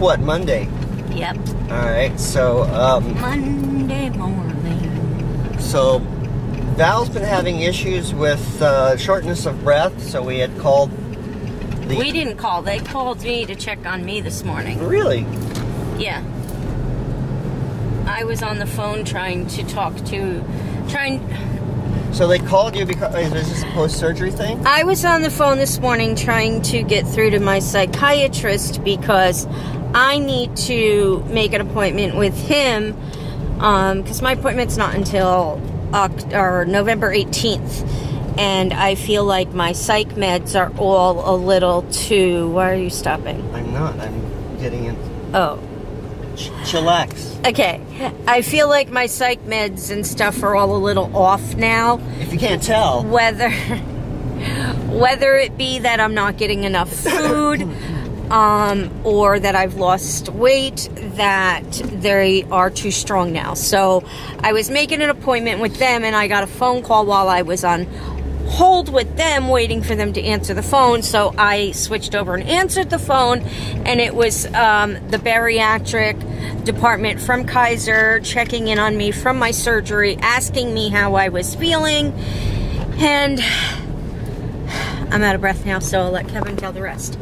Good morning. It's what Monday. Yep. All right. So, um, Monday morning. so Val's been having issues with uh, shortness of breath. So we had called the. We didn't call. They called me to check on me this morning. Really? Yeah. I was on the phone trying to talk to, trying. So they called you because is this a post-surgery thing? I was on the phone this morning trying to get through to my psychiatrist because I need to make an appointment with him um, because my appointment's not until Oct- or November 18th. And I feel like my psych meds are all a little too. Why are you stopping? I'm not. I'm getting in. Oh, Ch- chillax. okay. I feel like my psych meds and stuff are all a little off now. If you can't tell, whether whether it be that I'm not getting enough food um, or that I've lost weight that they are too strong now. So I was making an appointment with them and I got a phone call while I was on hold with them waiting for them to answer the phone so I switched over and answered the phone and it was um, the bariatric department from Kaiser checking in on me from my surgery asking me how I was feeling and I'm out of breath now, so I'll let Kevin tell the rest.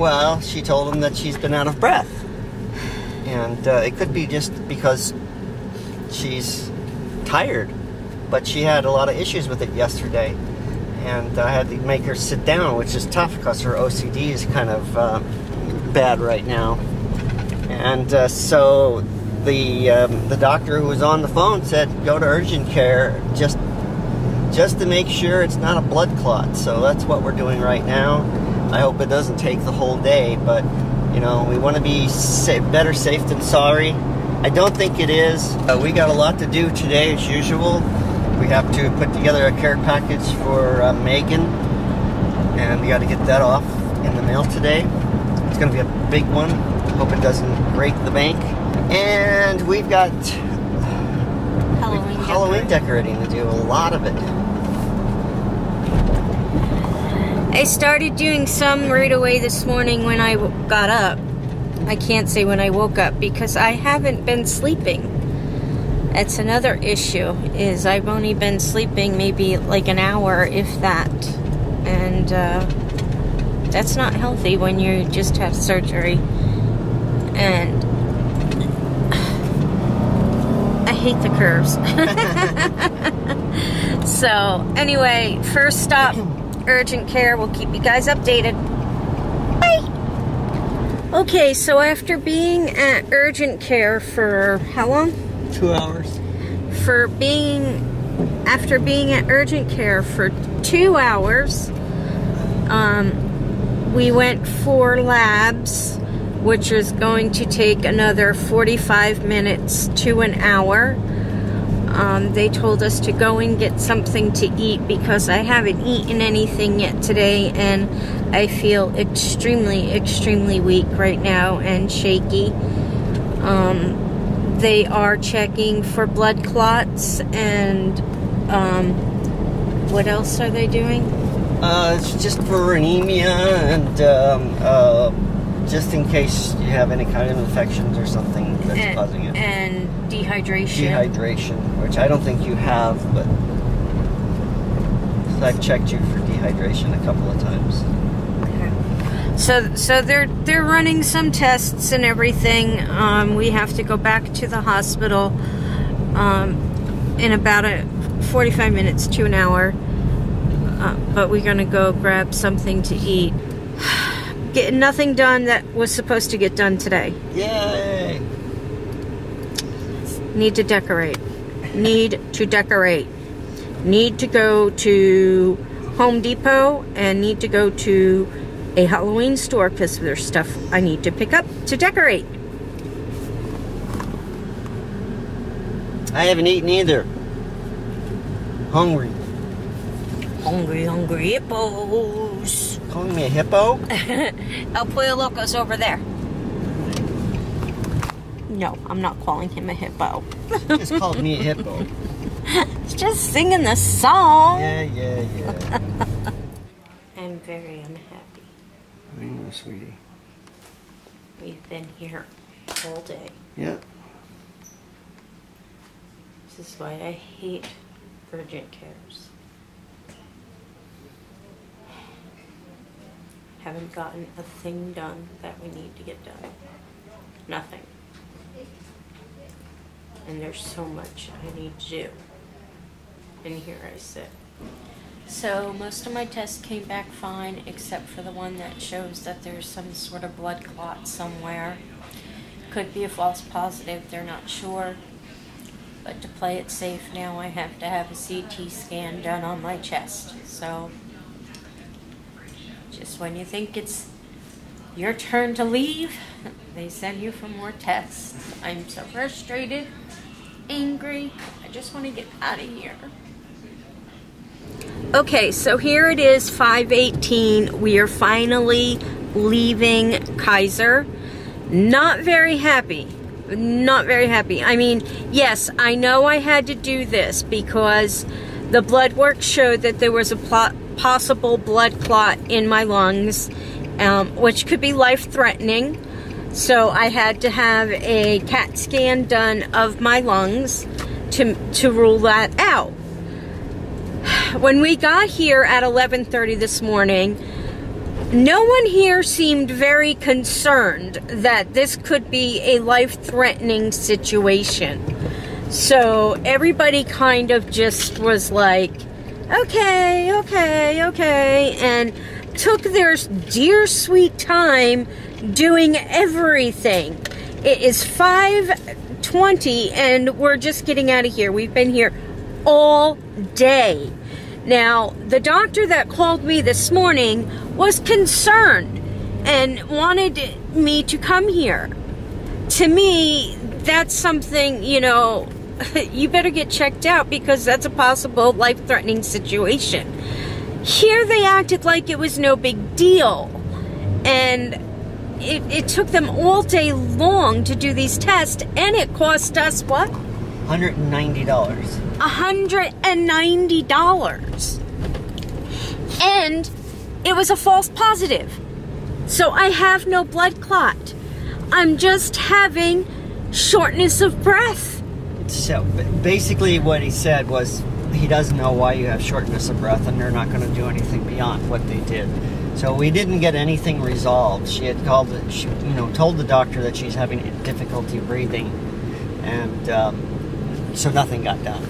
Well, she told him that she's been out of breath, and uh, it could be just because she's tired. But she had a lot of issues with it yesterday, and I had to make her sit down, which is tough because her OCD is kind of uh, bad right now. And uh, so the um, the doctor who was on the phone said go to urgent care just just to make sure it's not a blood clot. So that's what we're doing right now. I hope it doesn't take the whole day, but you know we want to be sa- better safe than sorry. I don't think it is. Uh, we got a lot to do today, as usual. We have to put together a care package for uh, Megan, and we got to get that off in the mail today. It's going to be a big one. Hope it doesn't break the bank. And we've got Halloween. Halloween decorating to do, a lot of it. I started doing some right away this morning when I got up. I can't say when I woke up because I haven't been sleeping. That's another issue is I've only been sleeping maybe like an hour if that. And uh, that's not healthy when you just have surgery. And I hate the curves. so, anyway, first stop urgent care. We'll keep you guys updated. Bye. Okay, so after being at urgent care for how long? Two hours. For being after being at urgent care for two hours, um, we went for labs, which is going to take another 45 minutes to an hour. Um, they told us to go and get something to eat because I haven't eaten anything yet today and I feel extremely, extremely weak right now and shaky. Um, they are checking for blood clots and um, what else are they doing? Uh, it's just for anemia and um, uh, just in case you have any kind of infections or something that's and, causing it. and dehydration. Dehydration, which I don't think you have, but I've checked you for dehydration a couple of times. Okay. So, so they're they're running some tests and everything. Um, we have to go back to the hospital um, in about a 45 minutes to an hour. Uh, but we're gonna go grab something to eat. Get nothing done that was supposed to get done today. Yay! Need to decorate. Need to decorate. Need to go to Home Depot and need to go to a Halloween store because there's stuff I need to pick up to decorate. I haven't eaten either. Hungry. Hungry, hungry hippos. Calling me a hippo? El Pollo Loco's over there. No, I'm not calling him a hippo. just called me a hippo. He's just singing the song. Yeah, yeah, yeah. I'm very unhappy. I know, sweetie. We've been here all day. Yeah. This is why I hate urgent cares. Haven't gotten a thing done that we need to get done. Nothing. And there's so much I need to do. And here I sit. So most of my tests came back fine, except for the one that shows that there's some sort of blood clot somewhere. Could be a false positive, they're not sure. But to play it safe now, I have to have a CT scan done on my chest. So, when you think it's your turn to leave, they send you for more tests. I'm so frustrated, angry. I just want to get out of here. Okay, so here it is, 518. We are finally leaving Kaiser. Not very happy. Not very happy. I mean, yes, I know I had to do this because the blood work showed that there was a possible blood clot in my lungs, um, which could be life-threatening. So I had to have a CAT scan done of my lungs to, to rule that out when we got here at 11:30 this morning, no one here seemed very concerned that this could be a life-threatening situation. So everybody kind of just was like, okay, okay, okay, and took their dear sweet time doing everything. It is 5:20 and we're just getting out of here. We've been here all day. Now, the doctor that called me this morning was concerned and wanted me to come here. To me, that's something, you know, you better get checked out because that's a possible life threatening situation. Here they acted like it was no big deal. And it, it took them all day long to do these tests, and it cost us what? $190. $190. And it was a false positive. So I have no blood clot. I'm just having shortness of breath. So basically, what he said was he doesn't know why you have shortness of breath, and they're not going to do anything beyond what they did. So we didn't get anything resolved. She had called, she, you know, told the doctor that she's having difficulty breathing, and um, so nothing got done.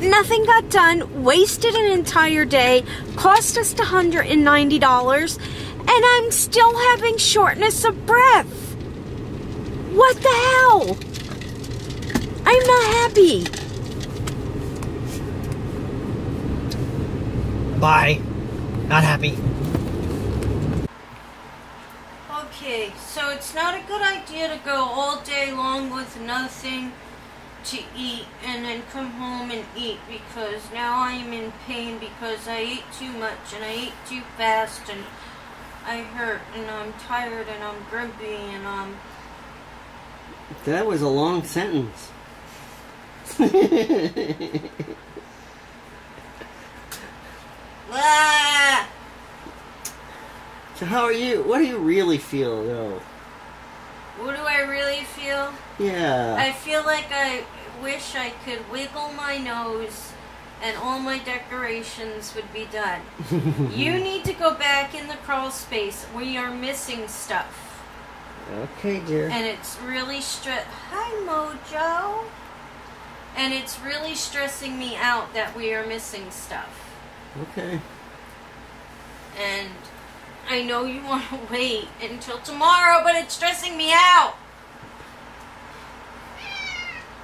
Nothing got done, wasted an entire day, cost us $190, and I'm still having shortness of breath. What the hell? I'm not happy. Bye. Not happy. Okay, so it's not a good idea to go all day long with nothing to eat and then come home and eat because now I am in pain because I ate too much and I ate too fast and I hurt and I'm tired and I'm grumpy and I'm... That was a long sentence. Ah! So how are you? What do you really feel though? What do I really feel? Yeah. I feel like I wish I could wiggle my nose and all my decorations would be done. you need to go back in the crawl space. We are missing stuff. Okay, dear. And it's really stress. Hi, Mojo. And it's really stressing me out that we are missing stuff. Okay. And I know you want to wait until tomorrow, but it's stressing me out.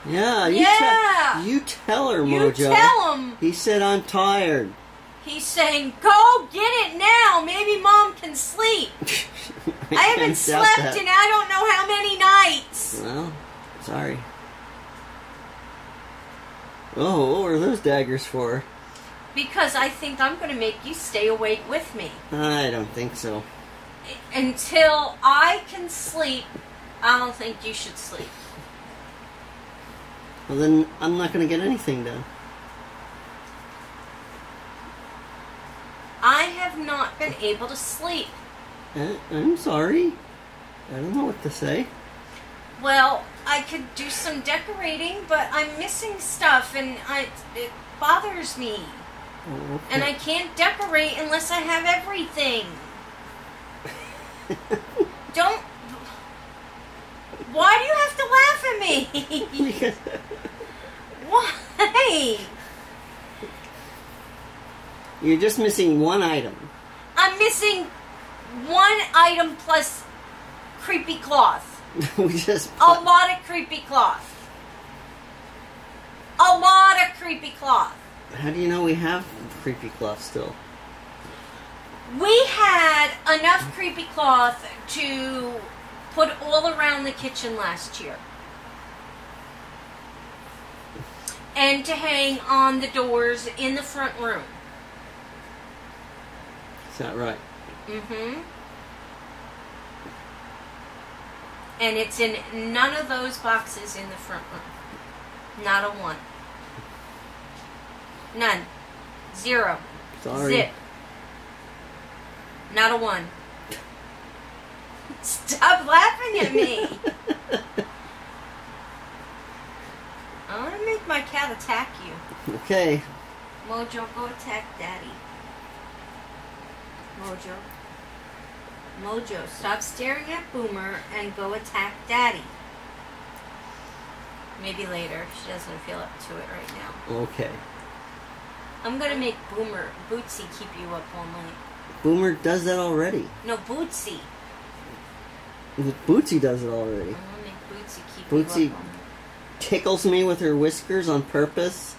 Yeah, you, yeah. Te- you tell her, Mojo. You tell him. He said, I'm tired. He's saying, go get it now. Maybe mom can sleep. I, I haven't slept that. in I don't know how many nights. Well, sorry. Oh, what were those daggers for? Because I think I'm going to make you stay awake with me. I don't think so. Until I can sleep, I don't think you should sleep. Well, then I'm not going to get anything done. I have not been able to sleep. Uh, I'm sorry. I don't know what to say. Well, I could do some decorating, but I'm missing stuff, and I it bothers me. Oh, okay. And I can't decorate unless I have everything. Don't. Why do you have to laugh at me? Why? You're just missing one item. I'm missing one item plus creepy cloth. we just A lot of creepy cloth. A lot of creepy cloth. How do you know we have creepy cloth still? We had enough creepy cloth to put all around the kitchen last year. And to hang on the doors in the front room. Is that right? Mm-hmm. And it's in none of those boxes in the front room. Not a one. None. Zero. Sorry. Zip. Not a one. Stop laughing at me. I want to make my cat attack you. Okay. Mojo, go attack Daddy. Mojo. Mojo, stop staring at Boomer and go attack Daddy. Maybe later. She doesn't feel up to it right now. Okay. I'm gonna make Boomer, Bootsie keep you up all night. Boomer does that already. No, Bootsie. Bootsie does it already. I'm gonna make Bootsie keep Bootsie- you up all night. Tickles me with her whiskers on purpose.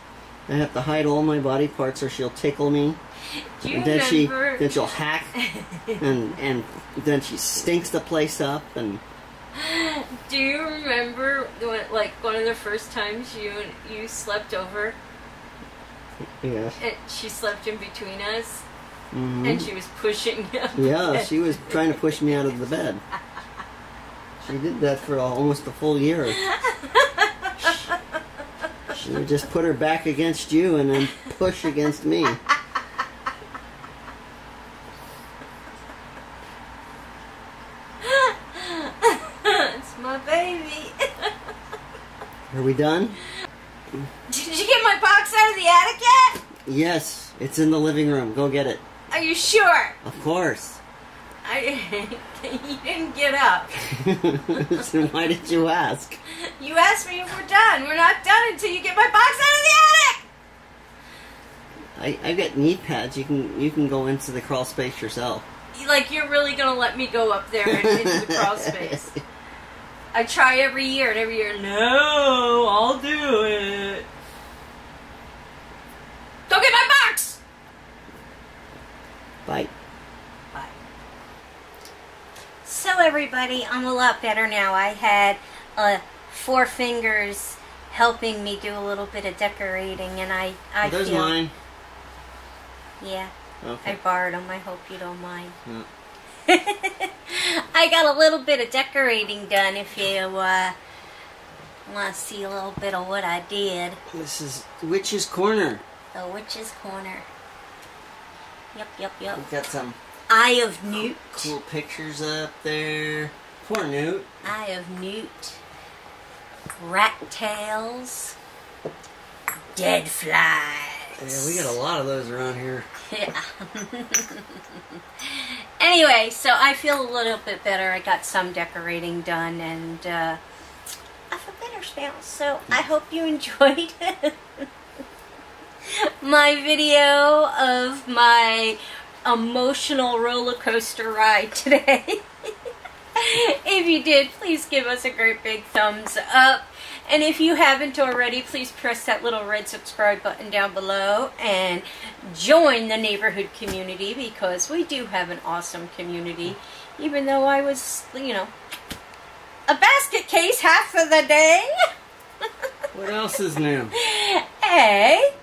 I have to hide all my body parts or she'll tickle me. Do you And then she remember? then she'll hack and and then she stinks the place up and Do you remember when, like one of the first times you you slept over yeah. and she slept in between us Mhm. and she was pushing? Yeah, she was trying to push me out of the bed. She did that for almost a full year. Would just put her back against you and then push against me. it's my baby. Are we done? Did you get my box out of the attic yet? Yes, it's in the living room. Go get it. Are you sure? Of course. I you didn't get up. so why did you ask? You asked me if we're done. We're not done until you get my box out of the attic. I, I got knee pads. You can you can go into the crawl space yourself. Like you're really gonna let me go up there and into the crawl space? I try every year, and every year, no, I'll do it. Go get my box. Bye. Bye. So everybody, I'm a lot better now. I had uh, four fingers helping me do a little bit of decorating, and I I there's feel mine. yeah. I borrowed them. I hope you don't mind. Yeah. I got a little bit of decorating done. If you uh, want to see a little bit of what I did, This is Witch's Corner. the witch's corner. Yep, yep, yep. We've got some Eye of Newt. cool pictures up there. Poor Newt. Eye of Newt. Rat tails. Dead flies. Yeah, we got a lot of those around here. Yeah. anyway, so I feel a little bit better. I got some decorating done and uh, I feel better now. So I hope you enjoyed my video of my emotional roller coaster ride today. if you did, please give us a great big thumbs up. And if you haven't already, please press that little red subscribe button down below and join the neighborhood community because we do have an awesome community. Even though I was, you know, a basket case half of the day. What else is new? Hey,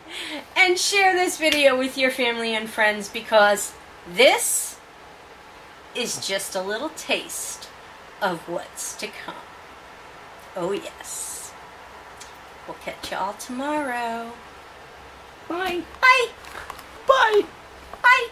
and share this video with your family and friends because this is just a little taste of what's to come. Oh, yes. We'll catch y'all tomorrow. Bye. Bye. Bye. Bye.